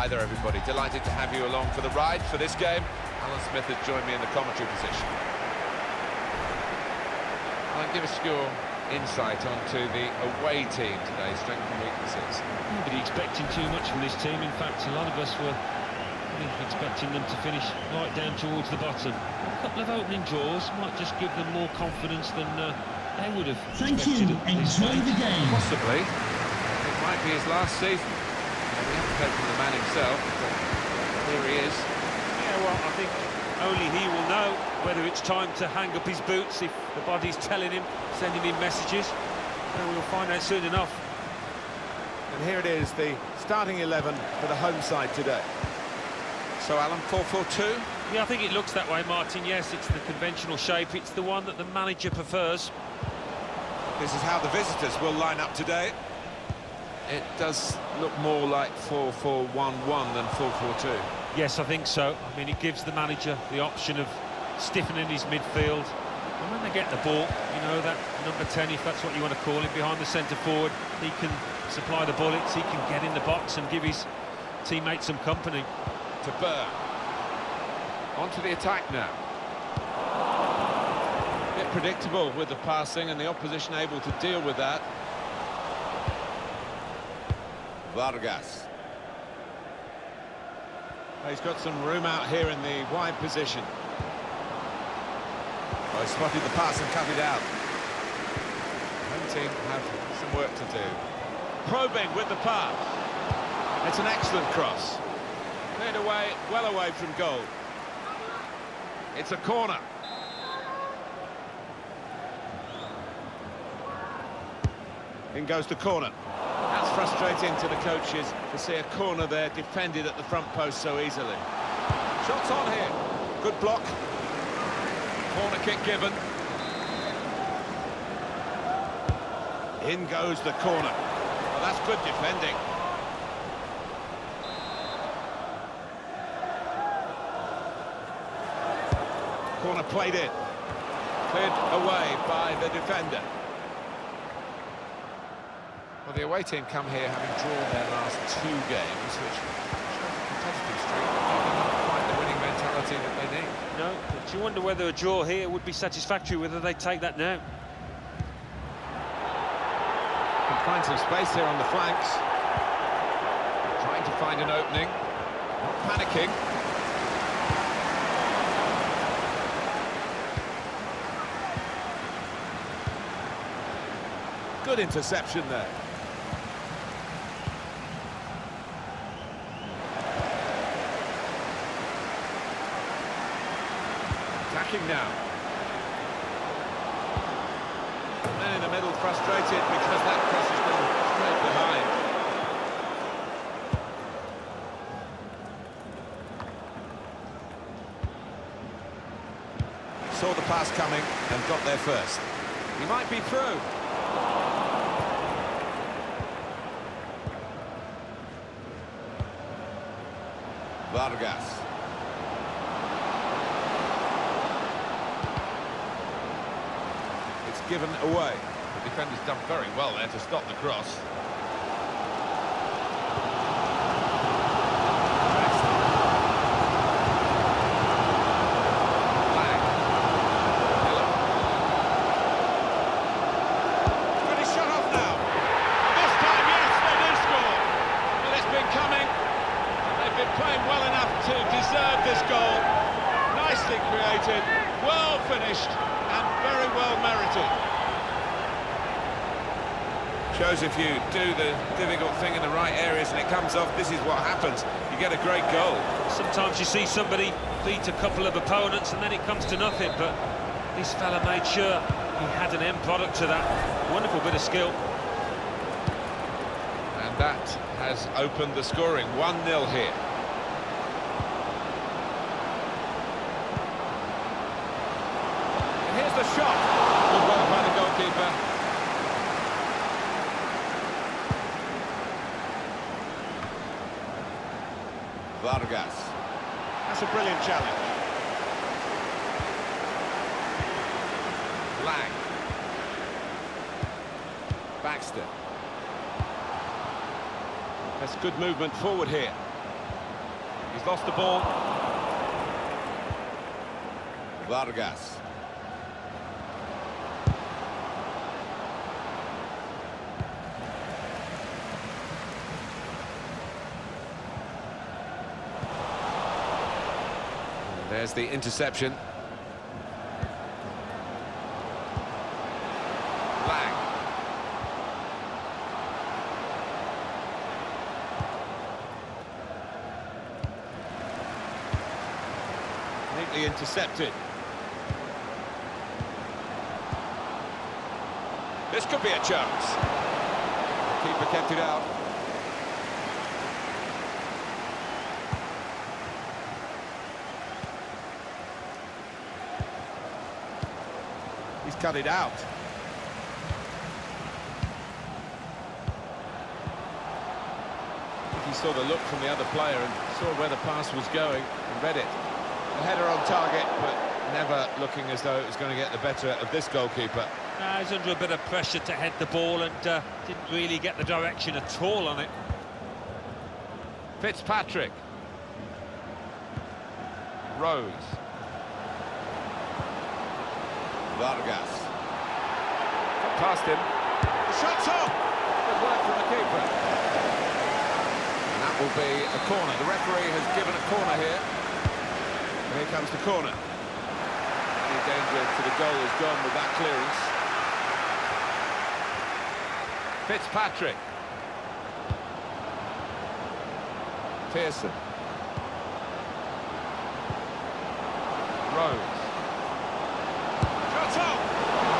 Hi there, everybody. Delighted to have you along for the ride for this game. Alan Smith has joined me in the commentary position. I'll give us your insight onto the away team today, strengths and weaknesses. Nobody expecting too much from this team. In fact, a lot of us were expecting them to finish right down towards the bottom. A couple of opening draws might just give them more confidence than uh, they would have Thank you. Enjoy the game. Possibly. It might be his last season. We heard from the man himself, but here he is. Yeah, well, I think only he will know whether it's time to hang up his boots if the body's telling him, sending him messages. And we'll find out soon enough. And here it is, the starting 11 for the home side today. So, Alan, 4-4-2? Yeah, I think it looks that way, Martin. Yes, it's the conventional shape. It's the one that the manager prefers. This is how the visitors will line up today. It does look more like 4-4-1-1 than 4-4-2. Yes, I think so. I mean, it gives the manager the option of stiffening his midfield. And when they get the ball, you know, that number 10, if that's what you want to call him, behind the centre forward, he can supply the bullets, he can get in the box and give his teammates some company. To Burr. On to the attack now. Bit predictable with the passing and the opposition able to deal with that. Vargas. He's got some room out here in the wide position. Oh, he spotted the pass and cut it out. Home team have some work to do. Probing with the pass. It's an excellent cross. Cleared away, well away from goal. It's a corner. In goes the corner. Frustrating to the coaches to see a corner there defended at the front post so easily. Shots on here. Good block. Corner kick given. In goes the corner. Well, that's good defending. Corner played in. Cleared away by the defender. Well, the away team come here having drawn their last two games, which shows a competitive streak, but maybe not quite the winning mentality that they need. No, but you wonder whether a draw here would be satisfactory, whether they take that now. Can find some space here on the flanks. Trying to find an opening, not panicking. Good interception there. Attacking now. Men in the middle frustrated because that cross has gone straight behind. Saw the pass coming and got there first. He might be through. Vargas. It's given away. The defender's done very well there to stop the cross. Lang. Miller. Got his shot off now. This time, yes, they do score. Well, it's been coming. They've been playing well enough to deserve this goal. Nicely created, well finished, and very well. Shows if you do the difficult thing in the right areas and it comes off, this is what happens. You get a great goal. Sometimes you see somebody beat a couple of opponents and then it comes to nothing, but this fella made sure he had an end product to that. Wonderful bit of skill. And that has opened the scoring. 1-0 here. And here's the shot. Good work by the goalkeeper. Vargas. That's a brilliant challenge. Lang. Baxter. That's good movement forward here. He's lost the ball. Vargas. There's the interception. Lang. Neatly intercepted. This could be a chance. The keeper kept it out. Cut it out. He saw the look from the other player and saw where the pass was going and read it. A header on target, but never looking as though it was going to get the better of this goalkeeper. Nah, he's under a bit of pressure to head the ball and uh, didn't really get the direction at all on it. Fitzpatrick. Rose. Vargas. Past him. The shot's off! Good work from the keeper. And that will be a corner. The referee has given a corner here. And here comes the corner. Any danger to the goal is gone with that clearance. Fitzpatrick. Pearson. Rose. Shots off!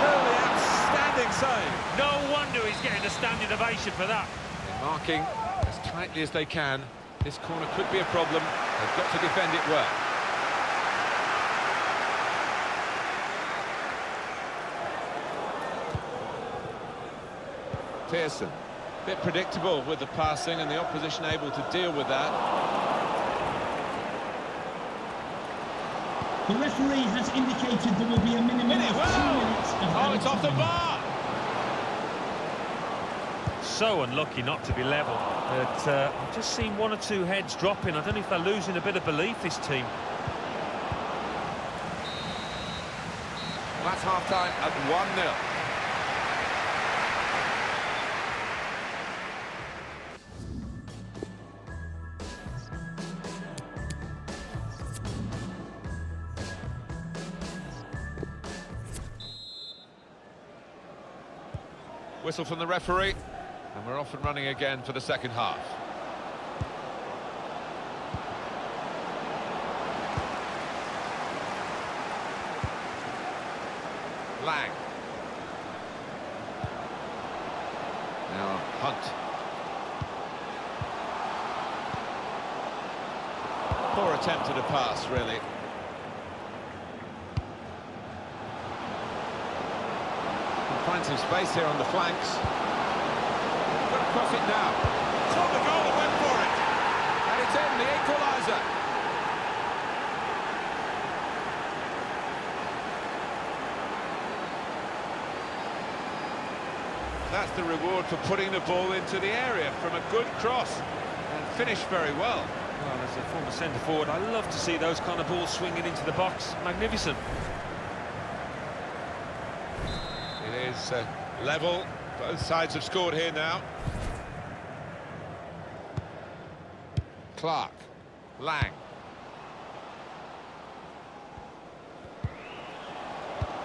Truly outstanding save. No wonder he's getting a standing ovation for that. They're marking as tightly as they can. This corner could be a problem. They've got to defend it well. Pearson. Bit predictable with the passing and the opposition able to deal with that. The referee has indicated there will be a minimum Minute, of two wow. minutes of Oh, added it's off the bar! So unlucky not to be level. But uh, I've just seen one or two heads dropping. I don't know if they're losing a bit of belief, this team. That's half-time at 1-0. Whistle from the referee, and we're off and running again for the second half. Lang. Now Hunt. Poor attempt at a pass, really. Can find some space here on the flanks. Got to cross it now. Saw the goal and went for it! And it's in, the equaliser. That's the reward for putting the ball into the area from a good cross and finished very well. Well, as a former centre-forward, I love to see those kind of balls swinging into the box. Magnificent. It is uh, Level, both sides have scored here now. Clark. Lang.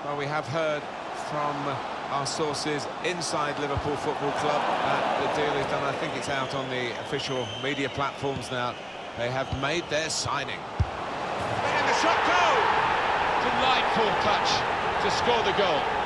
Well, we have heard from our sources inside Liverpool Football Club that the deal is done. I think it's out on the official media platforms now. They have made their signing. And the shot goal! Delightful touch to score the goal.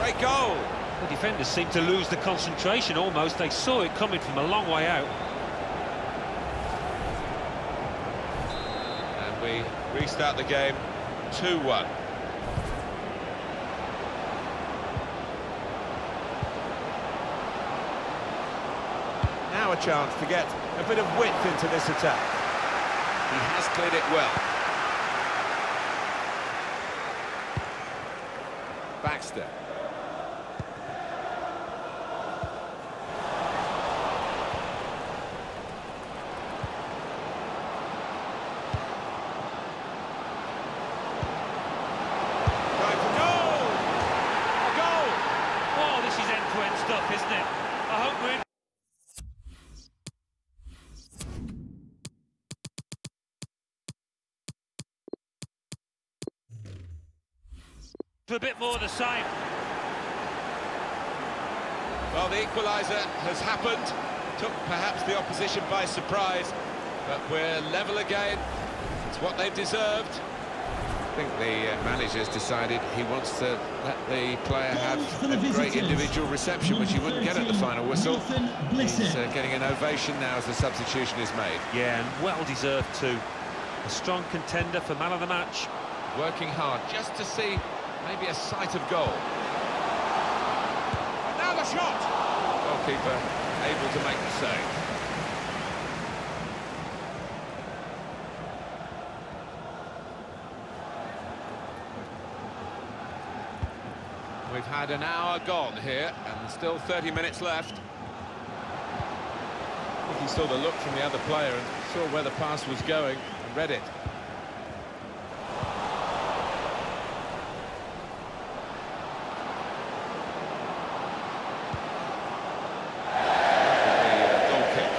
Great goal! The defenders seem to lose the concentration almost. They saw it coming from a long way out. And we restart the game 2-1. Now a chance to get a bit of width into this attack. He has cleared it well. Baxter. Going for goal! A goal! Oh, this is end-to-end stuff, isn't it? I hope we're a bit more the same. Well, the equaliser has happened. Took perhaps the opposition by surprise, but we're level again. It's what they've deserved. I think the uh, manager's decided he wants to let the player have the a great individual reception, which he wouldn't get at the final whistle. He's uh, getting an ovation now as the substitution is made. Yeah, and well deserved too. A strong contender for man of the match. Working hard just to see maybe a sight of goal. And now the shot! Goalkeeper able to make the save. We've had an hour gone here and still 30 minutes left. I think he saw the look from the other player and saw where the pass was going and read it. The uh, goal kick.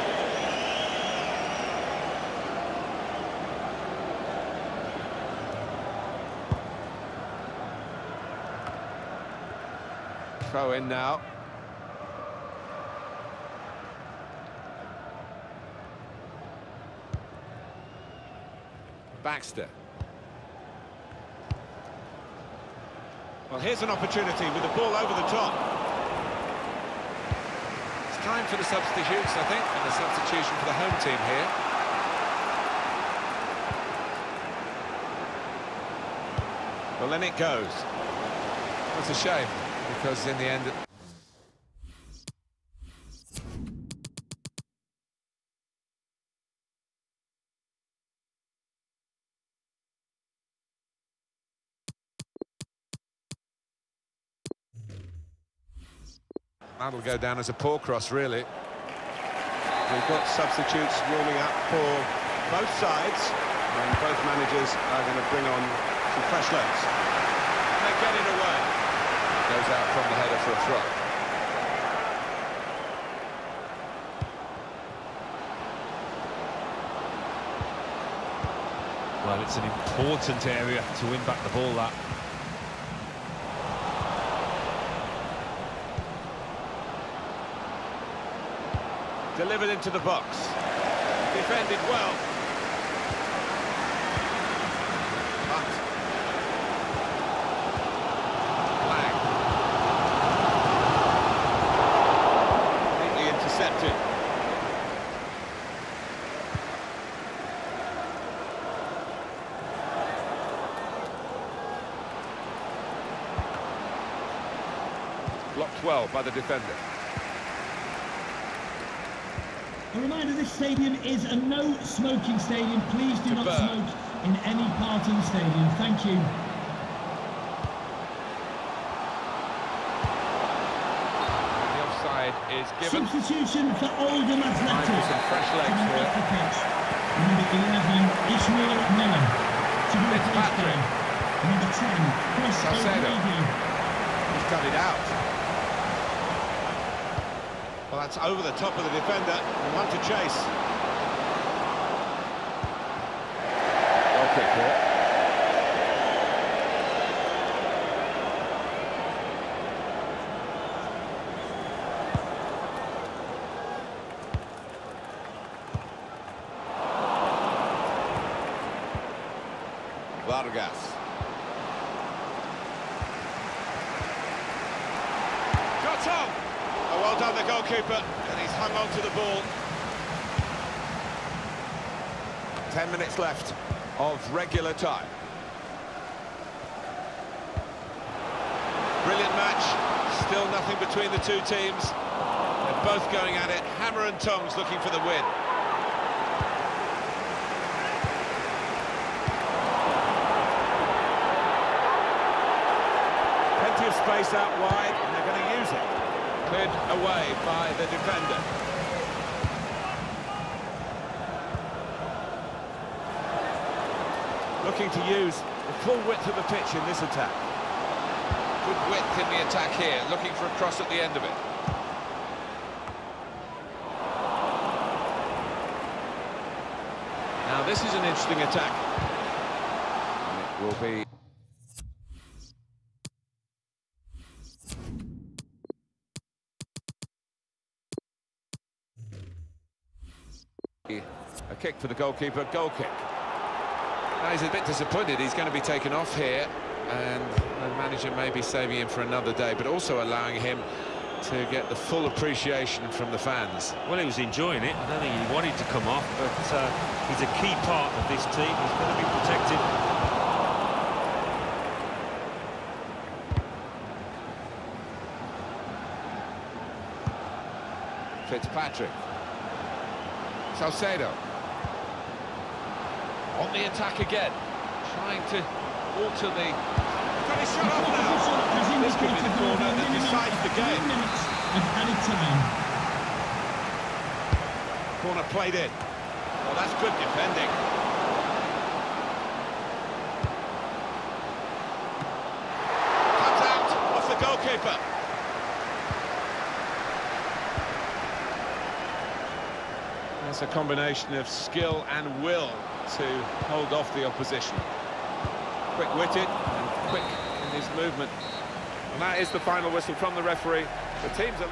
Throw in now. Baxter. Well, here's an opportunity with the ball over the top. It's time for the substitutes, I think, and the substitution for the home team here. Well, then it goes. It's a shame, because in the end... That'll go down as a poor cross, really. We've got substitutes warming up for both sides, and both managers are going to bring on some fresh legs. They get it away. Goes out from the header for a throw. Well, it's an important area to win back the ball, that. Delivered into the box. Defended well. But Lang. neatly intercepted. Blocked well by the defender. A reminder, this stadium is a no-smoking stadium. Please do not smoke in any part of the stadium. Thank you. The offside is given. Substitution for Oldham Athletic. Some fresh legs here. the pitch. Number 11, Ishmael Miller. To Fitzpatrick. Number 10, Chris Salcedo. He's it out. Well, that's over the top of the defender. and One to chase. Goal kick here. Vargas. Got on! Oh, well done, the goalkeeper. And he's hung on to the ball. Ten minutes left of regular time. Brilliant match. Still nothing between the two teams. They're both going at it. Hammer and tongs looking for the win. Plenty of space out wide, and they're going to use it. Cleared away by the defender. Looking to use the full width of the pitch in this attack. Good width in the attack here, looking for a cross at the end of it. Now this is an interesting attack. And it will be... kick for the goalkeeper, goal kick. Now he's a bit disappointed, he's going to be taken off here and the manager may be saving him for another day, but also allowing him to get the full appreciation from the fans. Well, he was enjoying it. I don't think he wanted to come off, but uh, he's a key part of this team. He's going to be protected. Fitzpatrick. Salcedo. On the attack again, trying to alter the... Got his shot off now. This could be the corner that decides the game. minutes of added time. Corner played in. Well, that's good defending. Comes out off the goalkeeper. That's a combination of skill and will to hold off the opposition. Quick-witted and quick in his movement. And that is the final whistle from the referee. The teams are...